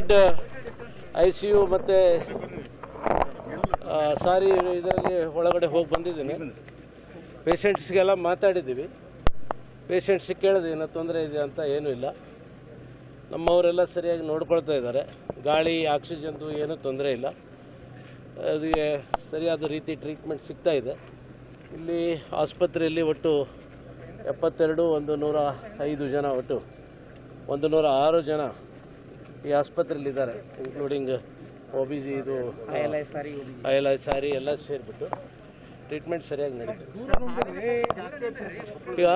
Covid I C you ಮತ್ತು ಸಾರಿ ಇದರಲ್ಲಿ ಒಳಗಡೆ ಹೋಗಿ ಬಂದಿದ್ದೀನಿ. ಪೇಷಂಟ್ಸ್ಗೆಲ್ಲ ಮಾತಾಡಿದ್ದೀವಿ. ಪೇಷಂಟ್ಸಿಗೆ ಕೇಳಿದೆ, ಏನೋ ತೊಂದರೆ ಇದೆ ಅಂತ ಏನೂ ಇಲ್ಲ. ನಮ್ಮವರೆಲ್ಲ ಸರಿಯಾಗಿ ನೋಡ್ಕೊಳ್ತಾ ಇದ್ದಾರೆ. ಗಾಳಿ, ಆಕ್ಸಿಜನ್ದು ಏನೂ ತೊಂದರೆ ಇಲ್ಲ. ಅದಕ್ಕೆ ಸರಿಯಾದ ರೀತಿ ಟ್ರೀಟ್ಮೆಂಟ್ ಸಿಗ್ತಾ ಇದೆ. ಇಲ್ಲಿ ಆಸ್ಪತ್ರೆಯಲ್ಲಿ ಒಟ್ಟು ಎಪ್ಪತ್ತೆರಡು, ಒಂದು ನೂರ ಐದು ಜನ ಒಟ್ಟು, ಒಂದು ನೂರ ಆರು ಜನ ಈ ಆಸ್ಪತ್ರೆಯಲ್ಲಿದ್ದಾರೆ ಇನ್ಕ್ಲೂಡಿಂಗ್ ಒ ಬಿ ಜಿ ಇದು ಐ ಎಲ್ ಐ ಸಾರಿ ಎಲ್ಲ ಸೇರಿಬಿಟ್ಟು ಟ್ರೀಟ್ಮೆಂಟ್ ಸರಿಯಾಗಿ ನಡೀತು ಈಗ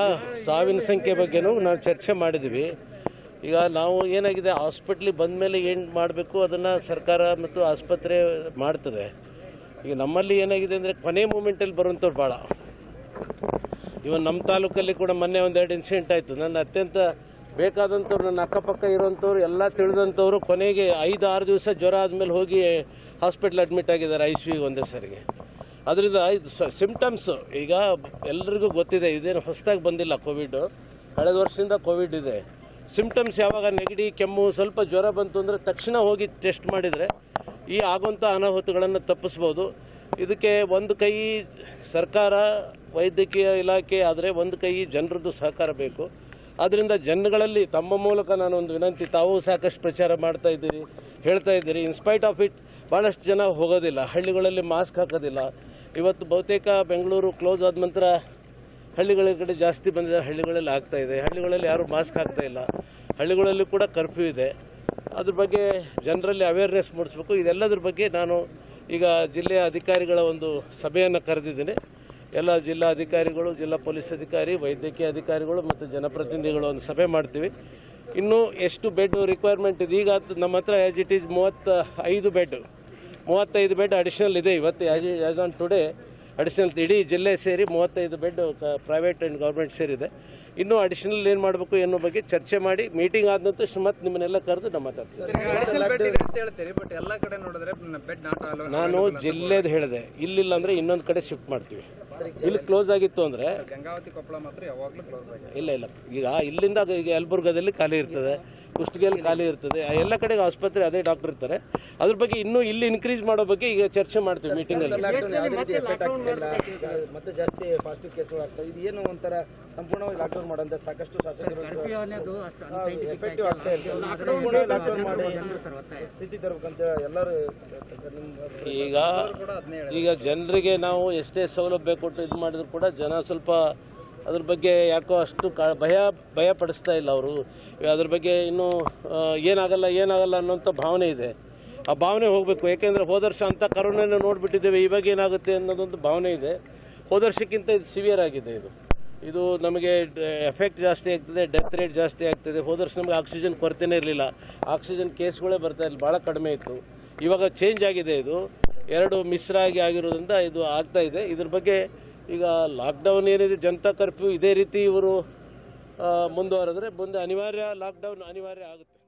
ಸಾವಿನ ಸಂಖ್ಯೆ ಬಗ್ಗೆನೂ ನಾವು ಚರ್ಚೆ ಮಾಡಿದ್ವಿ. ಈಗ ನಾವು ಏನಾಗಿದೆ ಹಾಸ್ಪಿಟ್ಲಿಗೆ ಬಂದ ಮೇಲೆ ಏನು ಮಾಡಬೇಕು ಅದನ್ನು ಸರ್ಕಾರ ಮತ್ತು ಆಸ್ಪತ್ರೆ ಮಾಡ್ತದೆ. ಈಗ ನಮ್ಮಲ್ಲಿ ಏನಾಗಿದೆ ಅಂದರೆ ಕೊನೆ ಮೂಮೆಂಟಲ್ಲಿ ಬರುವಂಥವ್ರು ಭಾಳ ಇವನ್ ನಮ್ಮ ತಾಲೂಕಲ್ಲಿ ಕೂಡ ಮೊನ್ನೆ ಒಂದೆರಡು ಇನ್ಸಿಡೆಂಟ್ ಆಯಿತು. ನನ್ನ ಅತ್ಯಂತ ಬೇಕಾದಂಥವ್ರು ನನ್ನ ಅಕ್ಕಪಕ್ಕ ಇರೋಂಥವ್ರು, ಎಲ್ಲ ತಿಳಿದಂಥವ್ರು ಕೊನೆಗೆ ಐದು, ಆರು ದಿವಸ ಜ್ವರ ಆದಮೇಲೆ ಹೋಗಿ ಹಾಸ್ಪಿಟ್ಲ್ ಅಡ್ಮಿಟ್ ಆಗಿದ್ದಾರೆ ಐ ಸಿ ಯು ಒಂದೇ ಸರಿಗೆ. ಅದರಿಂದ ಇದು ಸಿಮ್ಟಮ್ಸು ಈಗ ಎಲ್ರಿಗೂ ಗೊತ್ತಿದೆ, ಇದೇನು ಹೊಸದಾಗಿ ಬಂದಿಲ್ಲ ಕೋವಿಡ್ ಕಳೆದ ವರ್ಷದಿಂದ ಕೋವಿಡ್ ಇದೆ. ಸಿಮ್ಟಮ್ಸ್ ಯಾವಾಗ ನೆಗಡಿ ಕೆಮ್ಮು, ಸ್ವಲ್ಪ ಜ್ವರ ಬಂತು ಅಂದರೆ ತಕ್ಷಣ ಹೋಗಿ ಟೆಸ್ಟ್ ಮಾಡಿದರೆ ಈ ಆಗುವಂಥ ಅನಾಹುತಗಳನ್ನು ತಪ್ಪಿಸ್ಬೋದು. ಇದಕ್ಕೆ ಒಂದು ಕೈ ಸರ್ಕಾರ, ವೈದ್ಯಕೀಯ ಇಲಾಖೆ, ಆದರೆ ಒಂದು ಕೈ ಜನರದ್ದು ಸಹಕಾರ ಬೇಕು. ಆದ್ದರಿಂದ ಜನಗಳಲ್ಲಿ ತಮ್ಮ ಮೂಲಕ ನಾನು ಒಂದು ವಿನಂತಿ, ತಾವು ಸಾಕಷ್ಟು ಪ್ರಚಾರ ಮಾಡ್ತಾ ಇದ್ದೀರಿ, ಹೇಳ್ತಾ ಇದ್ದೀರಿ. ಇನ್ಸ್ಪೈಟ್ ಆಫ್ ಇಟ್ ಭಾಳಷ್ಟು ಜನ ಹೋಗೋದಿಲ್ಲ, ಹಳ್ಳಿಗಳಲ್ಲಿ ಮಾಸ್ಕ್ ಹಾಕೋದಿಲ್ಲ. ಇವತ್ತು ಬಹುತೇಕ ಬೆಂಗಳೂರು ಕ್ಲೋಸ್ ಆದ ನಂತರ ಹಳ್ಳಿಗಳ ಕಡೆ ಜಾಸ್ತಿ ಬಂದಿದೆ ಹಳ್ಳಿಗಳಲ್ಲಿ ಆಗ್ತಾ ಇದೆ. ಹಳ್ಳಿಗಳಲ್ಲಿ ಯಾರೂ ಮಾಸ್ಕ್ ಹಾಕ್ತಾ ಇಲ್ಲ. ಹಳ್ಳಿಗಳಲ್ಲಿ ಕೂಡ ಕರ್ಫ್ಯೂ ಇದೆ. ಅದ್ರ ಬಗ್ಗೆ ಜನರಲ್ಲಿ ಅವೇರ್ನೆಸ್ ಮೂಡಿಸ್ಬೇಕು. ಇದೆಲ್ಲದ್ರ ಬಗ್ಗೆ ನಾನು ಈಗ ಜಿಲ್ಲೆಯ ಅಧಿಕಾರಿಗಳ ಒಂದು ಸಭೆಯನ್ನು ಕರೆದಿದ್ದೀನಿ. ಎಲ್ಲ ಜಿಲ್ಲಾ ಅಧಿಕಾರಿಗಳು ಜಿಲ್ಲಾ ಪೊಲೀಸ್ ಅಧಿಕಾರಿ, ವೈದ್ಯಕೀಯ ಅಧಿಕಾರಿಗಳು ಮತ್ತು ಜನಪ್ರತಿನಿಧಿಗಳು ಒಂದು ಸಭೆ ಮಾಡ್ತೀವಿ. ಇನ್ನೂ ಎಷ್ಟು ಬೆಡ್ ರಿಕ್ವೈರ್ಮೆಂಟ್ ಇದೆ? ಈಗ ನಮ್ಮ ಹತ್ರ ಆ್ಯಸ್ ಇಟ್ ಈಸ್ ಮೂವತ್ತ ಐದು ಬೆಡ್. ಮೂವತ್ತೈದು ಬೆಡ್ ಅಡಿಷನಲ್ ಇದೆ ಇವತ್ತು as as on today additional ಇಡೀ ಜಿಲ್ಲೆ ಸೇರಿ ಮೂವತ್ತೈದು ಬೆಡ್ ಪ್ರೈವೇಟ್ ಆ್ಯಂಡ್ ಗೌರ್ಮೆಂಟ್ ಸೇರಿದೆ. ಇನ್ನೂ ಅಡಿಷನಲ್ ಏನು ಮಾಡಬೇಕು ಅನ್ನೋ ಬಗ್ಗೆ ಚರ್ಚೆ ಮಾಡಿ ಮೀಟಿಂಗ್ ಆದ ನಂತರ ಮತ್ತೆ ನಿಮ್ಮನ್ನೆಲ್ಲ ಕರೆದು ನಮ್ಮ ಮಾತಾಡ್ತೀವಿ ಬೆಡ್ ಇದೆ ಅಂತ ಹೇಳ್ತೀರಿ ಬಟ್ ಎಲ್ಲಾ ಕಡೆ ನೋಡಿದ್ರೆ ಬೆಡ್ ನಾಟ್ ಅಲೋ ನಾನು ಜಿಲ್ಲೆದು ಹೇಳಿದೆ ಇಲ್ಲಿಲ್ಲ ಅಂದರೆ ಇನ್ನೊಂದು ಕಡೆ ಶಿಫ್ಟ್ ಮಾಡ್ತೀವಿ. ಇಲ್ಲಿ ಕ್ಲೋಸ್ ಆಗಿತ್ತು ಅಂದರೆ ಗಂಗಾವತಿ ಕೊಪ್ಪಳ ಮಾತ್ರ ಯಾವಾಗ್ಲೂ ಕ್ಲೋಸ್ ಆಗಿದೆ. ಇಲ್ಲ ಇಲ್ಲ. ಈಗ ಇಲ್ಲಿಂದ ಈಗ ಯಲಬುರ್ಗದಲ್ಲಿ ಖಾಲಿ ಇರ್ತದೆ ಕುಷ್ಟಗಿಯಲ್ಲಿ ಖಾಲಿ ಇರ್ತದೆ ಆ ಎಲ್ಲ ಕಡೆಗೆ ಆಸ್ಪತ್ರೆ ಅದೇ ಡಾಕ್ಟರ್ ಇರ್ತಾರೆ. ಅದ್ರ ಬಗ್ಗೆ ಇನ್ನೂ ಇಲ್ಲಿ ಇನ್ಕ್ರೀಸ್ ಮಾಡೋ ಬಗ್ಗೆ ಈಗ ಚರ್ಚೆ ಮಾಡ್ತೀವಿ ಮೀಟಿಂಗಲ್ಲಿ ಮತ್ತೆ ಜಾಸ್ತಿ ಪಾಸಿಟಿವ್ ಕೇಸ್ಗಳು ಆಗ್ತವೆ ಇದು ಏನು ಒಂಥರ ಸಂಪೂರ್ಣವಾಗಿ ಲಾಕ್ಡೌನ್ ಮಾಡಂತ ಸಾಕಷ್ಟು ಶಾಸಕರು ಎಫೆಕ್ಟಿವ್ ಆಗ್ತಾ ಇಲ್ಲ ಲಾಕ್ಡೌನ್ ಮಾಡಿ ಸ್ಥಿತಿ ತರಬೇಕಂತ ಎಲ್ಲರೂ ಈಗ ಈಗ ಜನರಿಗೆ ನಾವು ಎಷ್ಟೇ ಸೌಲಭ್ಯ ಕೊಟ್ಟು ಇದು ಮಾಡಿದ್ರು ಕೂಡ ಜನ ಸ್ವಲ್ಪ ಅದ್ರ ಬಗ್ಗೆ ಯಾಕೋ ಅಷ್ಟು ಕಾ ಭಯ ಭಯ ಪಡಿಸ್ತಾ ಇಲ್ಲ ಅವರು. ಅದ್ರ ಬಗ್ಗೆ ಇನ್ನೂ ಏನಾಗಲ್ಲ ಏನಾಗಲ್ಲ ಅನ್ನೋಂಥ ಭಾವನೆ ಇದೆ. ಆ ಭಾವನೆ ಹೋಗಬೇಕು. ಯಾಕೆಂದರೆ ಹೋದ ವರ್ಷ ಅಂಥ ಕರೋನನ್ನು ನೋಡಿಬಿಟ್ಟಿದ್ದೇವೆ. ಇವಾಗ ಏನಾಗುತ್ತೆ ಅನ್ನೋದೊಂದು ಭಾವನೆ ಇದೆ. ಹೋದ ವರ್ಷಕ್ಕಿಂತ ಇದು ಸಿವಿಯರ್ ಆಗಿದೆ ಇದು. ಇದು ನಮಗೆ ಎಫೆಕ್ಟ್ ಜಾಸ್ತಿ ಆಗ್ತದೆ ಡೆತ್ ರೇಟ್ ಜಾಸ್ತಿ ಆಗ್ತದೆ. ಹೋದ ವರ್ಷ ನಮಗೆ ಆಕ್ಸಿಜನ್ ಕೊರತೆನೇ ಇರಲಿಲ್ಲ. ಆಕ್ಸಿಜನ್ ಕೇಸ್ಗಳೇ ಬರ್ತಾ ಇಲ್ಲ ಭಾಳ ಕಡಿಮೆ ಇತ್ತು. ಇವಾಗ ಚೇಂಜ್ ಆಗಿದೆ ಇದು. ಎರಡು ಮಿಶ್ರ ಆಗಿ ಆಗಿರೋದ್ರಿಂದ ಇದು ಆಗ್ತಾ ಇದೆ. ಇದ್ರ ಬಗ್ಗೆ ಈಗ ಲಾಕ್ಡೌನ್ ಏನಿದೆ, ಜನತಾ ಕರ್ಫ್ಯೂ ಇದೇ ರೀತಿ ಇವರು ಮುಂದುವರೆದ್ರೆ ಮುಂದೆ ಅನಿವಾರ್ಯ ಲಾಕ್ಡೌನ್ ಅನಿವಾರ್ಯ ಆಗುತ್ತೆ.